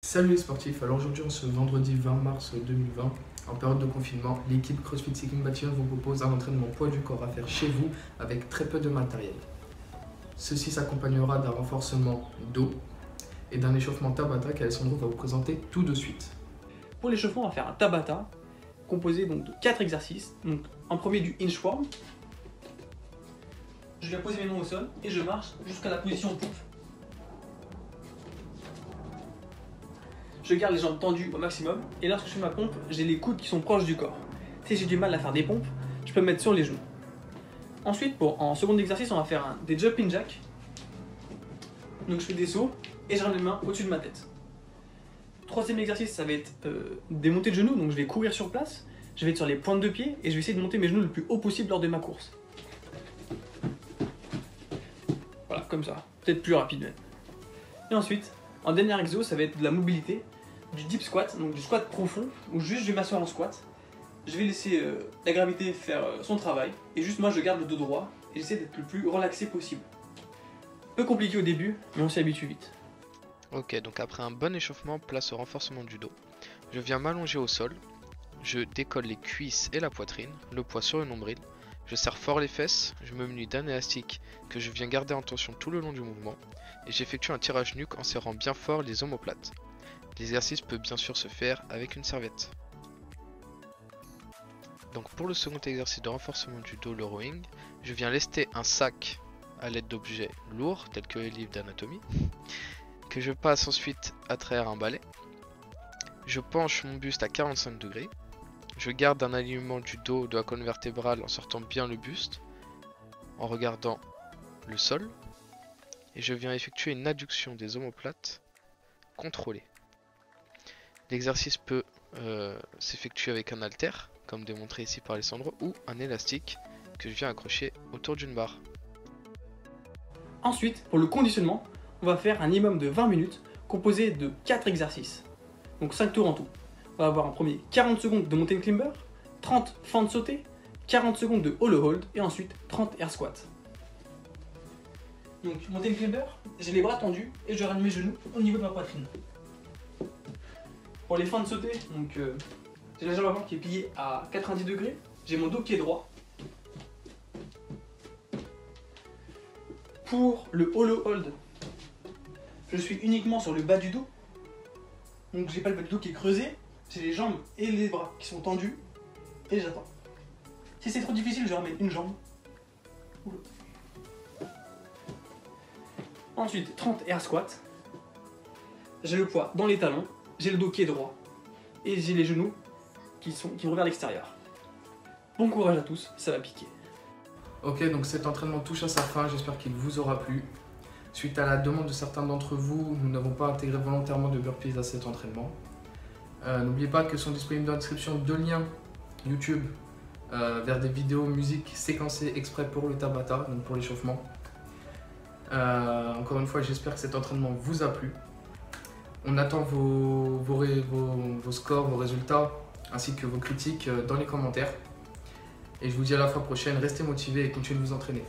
Salut les sportifs, alors aujourd'hui en ce vendredi 20 mars 2020, en période de confinement, l'équipe CrossFit Seeking Bâtiment vous propose un entraînement poids du corps à faire chez vous avec très peu de matériel. Ceci s'accompagnera d'un renforcement dos et d'un échauffement Tabata qu'Alessandro va vous présenter tout de suite. Pour l'échauffement, on va faire un Tabata composé donc de 4 exercices. Donc en premier du inchworm. Je viens poser mes mains au sol et je marche jusqu'à la position poupe. Je garde les jambes tendues au maximum et lorsque je fais ma pompe, j'ai les coudes qui sont proches du corps. Si j'ai du mal à faire des pompes, je peux me mettre sur les genoux. Ensuite, pour, en second exercice, on va faire des jumping jacks. Donc je fais des sauts et je ramène les mains au-dessus de ma tête. Troisième exercice, ça va être euh, des montées de genoux, donc je vais courir sur place, je vais être sur les pointes de pied et je vais essayer de monter mes genoux le plus haut possible lors de ma course. Voilà, comme ça, peut-être plus rapide même. Et ensuite, en dernier exo, ça va être de la mobilité, du deep squat, donc du squat profond, où juste je vais m'asseoir en squat, je vais laisser euh, la gravité faire euh, son travail, et juste moi je garde le dos droit, et j'essaie d'être le plus relaxé possible. Peu compliqué au début, mais on s'y habitue vite. Ok, donc après un bon échauffement, place au renforcement du dos. Je viens m'allonger au sol, je décolle les cuisses et la poitrine, le poids sur le nombril, je serre fort les fesses, je me munis d'un élastique que je viens garder en tension tout le long du mouvement, et j'effectue un tirage nuque en serrant bien fort les omoplates. L'exercice peut bien sûr se faire avec une serviette. Donc pour le second exercice de renforcement du dos, le rowing, je viens lester un sac à l'aide d'objets lourds tels que les livres d'anatomie, que je passe ensuite à travers un balai. Je penche mon buste à 45 degrés. Je garde un alignement du dos de la colonne vertébrale en sortant bien le buste, en regardant le sol. Et je viens effectuer une adduction des omoplates contrôlée. L'exercice peut euh, s'effectuer avec un halter, comme démontré ici par Alessandro, ou un élastique que je viens accrocher autour d'une barre. Ensuite, pour le conditionnement, on va faire un minimum de 20 minutes composé de 4 exercices. Donc 5 tours en tout. On va avoir en premier 40 secondes de mountain climber, 30 fentes sautées, 40 secondes de hollow hold et ensuite 30 air squats. Donc mountain climber, j'ai les bras tendus et je ramène mes genoux au niveau de ma poitrine. Pour les fentes sautées, donc euh, j'ai la jambe avant qui est pliée à 90 degrés, j'ai mon dos qui est droit. Pour le hollow hold, je suis uniquement sur le bas du dos. Donc j'ai pas le bas du dos qui est creusé, j'ai les jambes et les bras qui sont tendus et j'attends. Si c'est trop difficile, je ramène une jambe. ou l'autre. Ensuite, 30 air squats. J'ai le poids dans les talons, j'ai le dos qui est droit et j'ai les genoux qui, sont, vont vers l'extérieur. Bon courage à tous, ça va piquer. Ok, donc cet entraînement touche à sa fin, j'espère qu'il vous aura plu. Suite à la demande de certains d'entre vous, nous n'avons pas intégré volontairement de burpees à cet entraînement. Euh, N'oubliez pas que sont disponibles dans la description deux liens YouTube euh, vers des vidéos musique séquencées exprès pour le Tabata, donc pour l'échauffement. Euh, encore une fois, j'espère que cet entraînement vous a plu. On attend vos, scores, vos résultats, ainsi que vos critiques euh, dans les commentaires. Et je vous dis à la fois prochaine, restez motivés et continuez de vous entraîner.